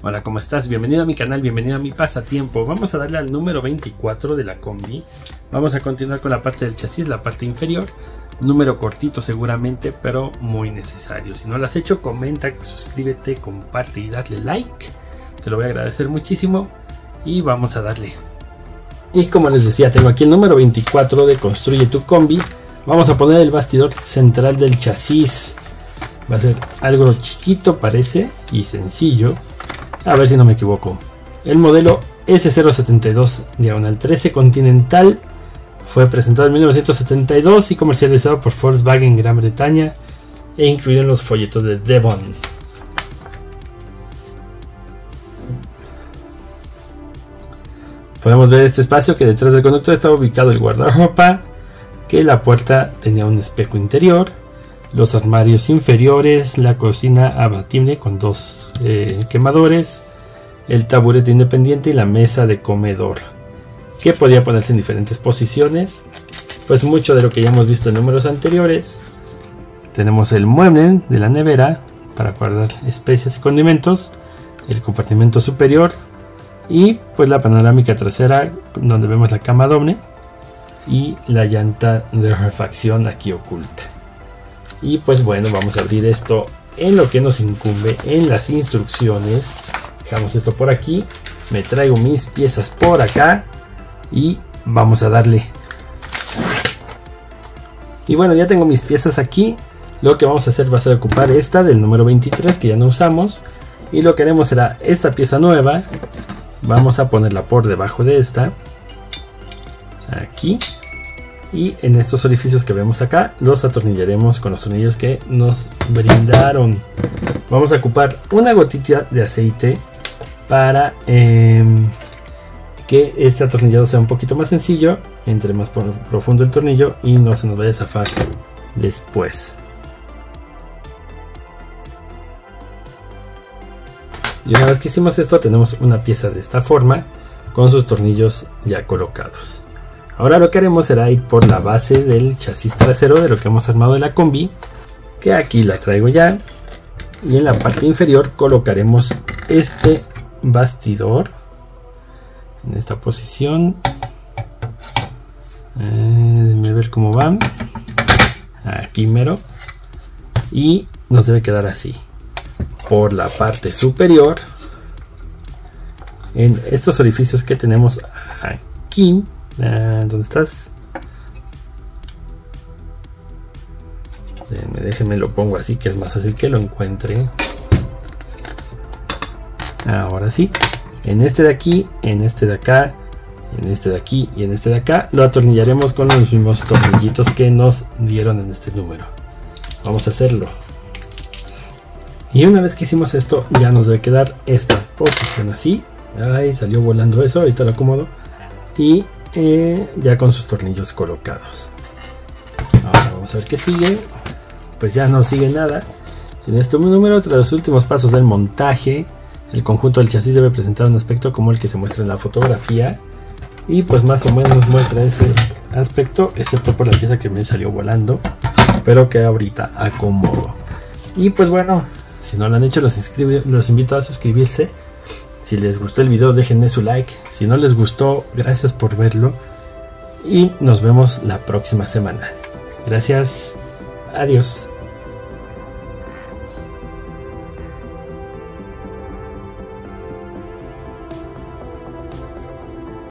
Hola, ¿cómo estás? Bienvenido a mi canal, bienvenido a mi pasatiempo. Vamos a darle al número 24 de la combi. Vamos a continuar con la parte del chasis, la parte inferior. Número cortito seguramente, pero muy necesario. Si no lo has hecho, comenta, suscríbete, comparte y darle like. Te lo voy a agradecer muchísimo. Y vamos a darle. Y como les decía, tengo aquí el número 24 de Construye tu combi. Vamos a poner el bastidor central del chasis. Va a ser algo chiquito parece y sencillo a ver si no me equivoco. El modelo S072 diagonal 13 Continental fue presentado en 1972 y comercializado por Volkswagen Gran Bretaña e incluido en los folletos de Devon. Podemos ver este espacio que detrás del conductor estaba ubicado el guardarropa, que la puerta tenía un espejo interior, los armarios inferiores, la cocina abatible con dos eh, quemadores, el taburete independiente y la mesa de comedor, que podía ponerse en diferentes posiciones. Pues mucho de lo que ya hemos visto en números anteriores. Tenemos el mueble de la nevera para guardar especias y condimentos, el compartimento superior y pues la panorámica trasera donde vemos la cama doble y la llanta de refacción aquí oculta. Y pues bueno, vamos a abrir esto en lo que nos incumbe en las instrucciones. Dejamos esto por aquí. Me traigo mis piezas por acá. Y vamos a darle. Y bueno, ya tengo mis piezas aquí. Lo que vamos a hacer va a ser ocupar esta del número 23 que ya no usamos. Y lo que haremos será esta pieza nueva. Vamos a ponerla por debajo de esta. Aquí y en estos orificios que vemos acá los atornillaremos con los tornillos que nos brindaron. Vamos a ocupar una gotita de aceite para em, que este atornillado sea un poquito más sencillo entre más profundo el tornillo y no se nos vaya a zafar después. Y una vez que hicimos esto tenemos una pieza de esta forma con sus tornillos ya colocados Ahora lo que haremos será ir por la base del chasis trasero de lo que hemos armado en la combi, que aquí la traigo ya. Y en la parte inferior colocaremos este bastidor en esta posición. Eh, ver cómo van. Aquí mero. Y nos debe quedar así. Por la parte superior. En estos orificios que tenemos aquí Ah, ¿Dónde estás? Déjenme, lo pongo así que es más fácil que lo encuentre. Ahora sí. En este de aquí, en este de acá, en este de aquí y en este de acá lo atornillaremos con los mismos tornillitos que nos dieron en este número. Vamos a hacerlo. Y una vez que hicimos esto, ya nos debe quedar esta posición así. Ahí salió volando eso, ahorita lo acomodo. Y ya con sus tornillos colocados. Ahora vamos a ver qué sigue. Pues ya no sigue nada. En este número, tras los últimos pasos del montaje, el conjunto del chasis debe presentar un aspecto como el que se muestra en la fotografía. Y pues más o menos muestra ese aspecto, excepto por la pieza que me salió volando, pero que ahorita acomodo. Y pues bueno, si no lo han hecho, los, los invito a suscribirse si les gustó el video déjenme su like. Si no les gustó, gracias por verlo. Y nos vemos la próxima semana. Gracias. Adiós.